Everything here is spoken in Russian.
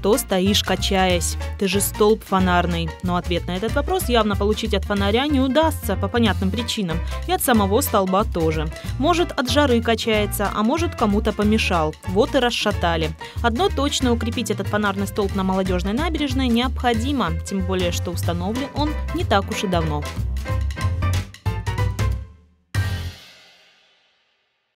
что стоишь, качаясь? Ты же столб фонарный. Но ответ на этот вопрос явно получить от фонаря не удастся по понятным причинам. И от самого столба тоже. Может, от жары качается, а может, кому-то помешал. Вот и расшатали. Одно точно укрепить этот фонарный столб на молодежной набережной необходимо, тем более, что установлен он не так уж и давно.